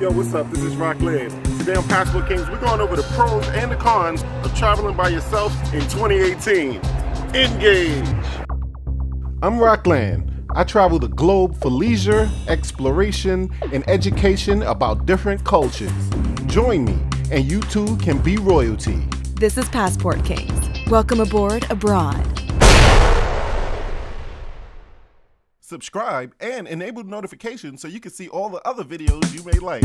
Yo, what's up? This is Roklan. Today on Passport Kings, we're going over the pros and the cons of traveling by yourself in 2018. Engage! I'm Roklan. I travel the globe for leisure, exploration, and education about different cultures. Join me, and you too can be royalty. This is Passport Kings. Welcome aboard abroad. Subscribe and enable notifications so you can see all the other videos you may like.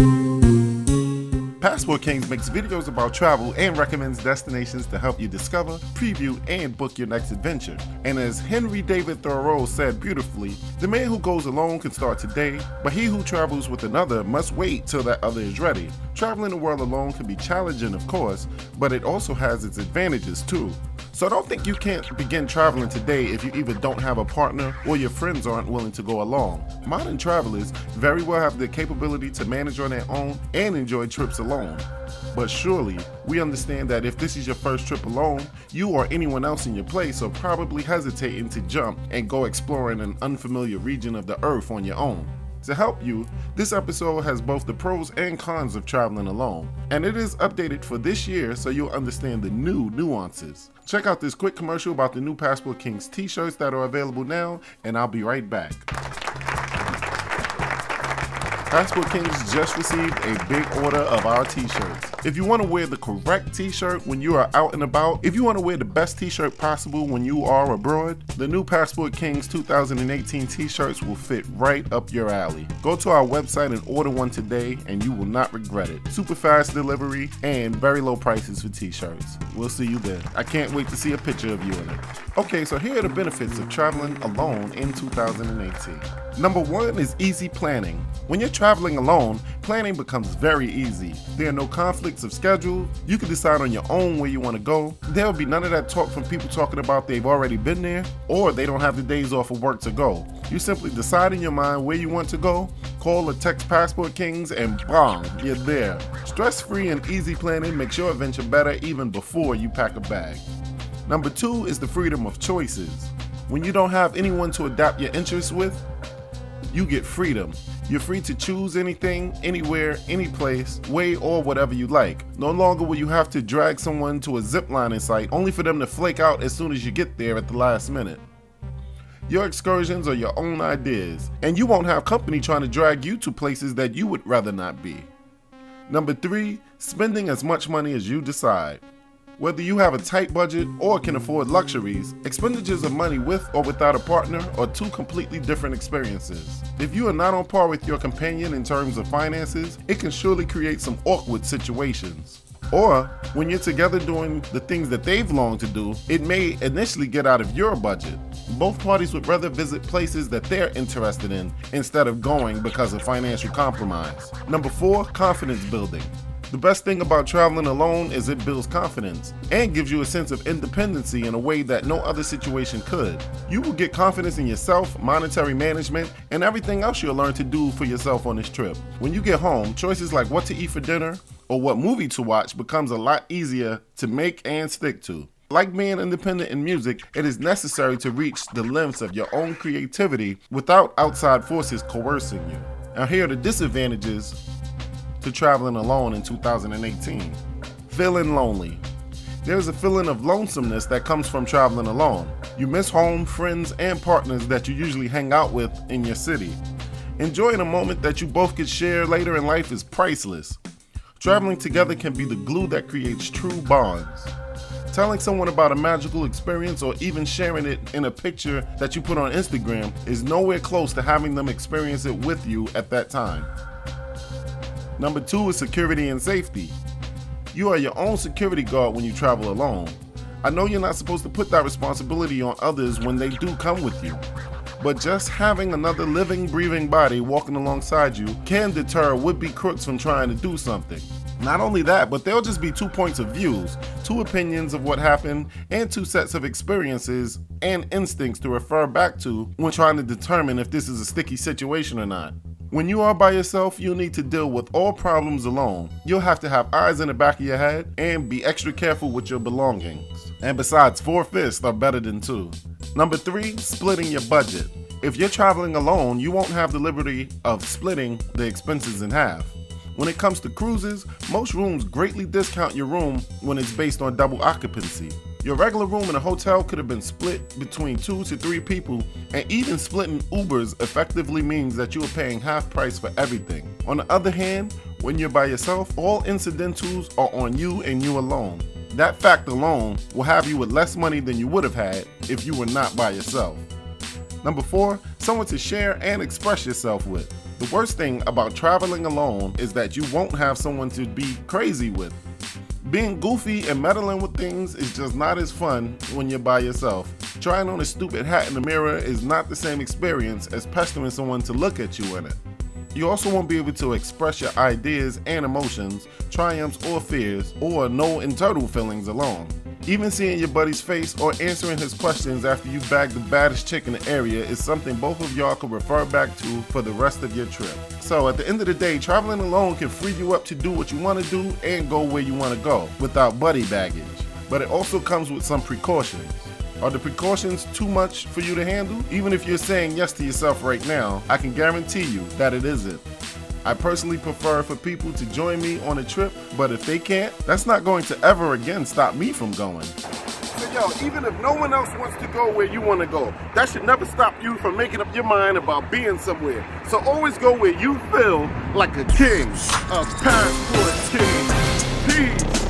Passport Kings makes videos about travel and recommends destinations to help you discover, preview, and book your next adventure. And as Henry David Thoreau said beautifully, the man who goes alone can start today, but he who travels with another must wait till that other is ready. Traveling the world alone can be challenging, of course, but it also has its advantages too. So don't think you can't begin traveling today if you either don't have a partner or your friends aren't willing to go along. Modern travelers very well have the capability to manage on their own and enjoy trips alone. But surely, we understand that if this is your first trip alone, you or anyone else in your place are probably hesitating to jump and go exploring an unfamiliar region of the earth on your own. To help you, this episode has both the pros and cons of traveling alone, and it is updated for this year so you'll understand the new nuances. Check out this quick commercial about the new Passport Kings t shirts that are available now, and I'll be right back. Passport Kings just received a big order of our t-shirts. If you want to wear the correct t-shirt when you are out and about, if you want to wear the best t-shirt possible when you are abroad, the new Passport Kings 2018 t-shirts will fit right up your alley. Go to our website and order one today and you will not regret it. Super fast delivery and very low prices for t-shirts. We'll see you there. I can't wait to see a picture of you in it. Okay, so here are the benefits of traveling alone in 2018. Number one is easy planning. When you're traveling alone, planning becomes very easy. There are no conflicts of schedule. You can decide on your own where you want to go. There will be none of that talk from people talking about they've already been there or they don't have the days off of work to go. You simply decide in your mind where you want to go, call or text Passport Kings, and bang, you're there. Stress free and easy planning makes your adventure better even before you pack a bag. Number two is the freedom of choices. When you don't have anyone to adapt your interests with, you get freedom. You're free to choose anything, anywhere, any place, way, or whatever you like. No longer will you have to drag someone to a zip ziplining site only for them to flake out as soon as you get there at the last minute. Your excursions are your own ideas, and you won't have company trying to drag you to places that you would rather not be. Number three, spending as much money as you decide. Whether you have a tight budget or can afford luxuries, expenditures of money with or without a partner are two completely different experiences. If you are not on par with your companion in terms of finances, it can surely create some awkward situations. Or, when you're together doing the things that they've longed to do, it may initially get out of your budget. Both parties would rather visit places that they're interested in instead of going because of financial compromise. Number four, confidence building. The best thing about traveling alone is it builds confidence and gives you a sense of independency in a way that no other situation could. You will get confidence in yourself, monetary management, and everything else you'll learn to do for yourself on this trip. When you get home, choices like what to eat for dinner or what movie to watch becomes a lot easier to make and stick to. Like being independent in music, it is necessary to reach the limits of your own creativity without outside forces coercing you. Now, here are the disadvantages to traveling alone in 2018. Feeling lonely. There's a feeling of lonesomeness that comes from traveling alone. You miss home, friends, and partners that you usually hang out with in your city. Enjoying a moment that you both could share later in life is priceless. Traveling together can be the glue that creates true bonds. Telling someone about a magical experience or even sharing it in a picture that you put on Instagram is nowhere close to having them experience it with you at that time. Number two is security and safety. You are your own security guard when you travel alone. I know you're not supposed to put that responsibility on others when they do come with you, but just having another living, breathing body walking alongside you can deter would be crooks from trying to do something. Not only that, but there'll just be two points of views, two opinions of what happened, and two sets of experiences and instincts to refer back to when trying to determine if this is a sticky situation or not. When you are by yourself, you'll need to deal with all problems alone. You'll have to have eyes in the back of your head and be extra careful with your belongings. And besides, four fists are better than two. Number three, splitting your budget. If you're traveling alone, you won't have the liberty of splitting the expenses in half. When it comes to cruises, most rooms greatly discount your room when it's based on double occupancy. Your regular room in a hotel could have been split between two to three people, and even splitting Ubers effectively means that you are paying half price for everything. On the other hand, when you're by yourself, all incidentals are on you and you alone. That fact alone will have you with less money than you would have had if you were not by yourself. Number four, someone to share and express yourself with. The worst thing about traveling alone is that you won't have someone to be crazy with. Being goofy and meddling with things is just not as fun when you're by yourself. Trying on a stupid hat in the mirror is not the same experience as pestering someone to look at you in it. You also won't be able to express your ideas and emotions, triumphs or fears, or no internal feelings alone. Even seeing your buddy's face or answering his questions after you bag the baddest chick in the area is something both of y'all can refer back to for the rest of your trip. So at the end of the day, traveling alone can free you up to do what you want to do and go where you want to go without buddy baggage. But it also comes with some precautions. Are the precautions too much for you to handle? Even if you're saying yes to yourself right now, I can guarantee you that it isn't. I personally prefer for people to join me on a trip, but if they can't, that's not going to ever again stop me from going. So yo, even if no one else wants to go where you want to go, that should never stop you from making up your mind about being somewhere. So always go where you feel like a king, a passport king. Peace.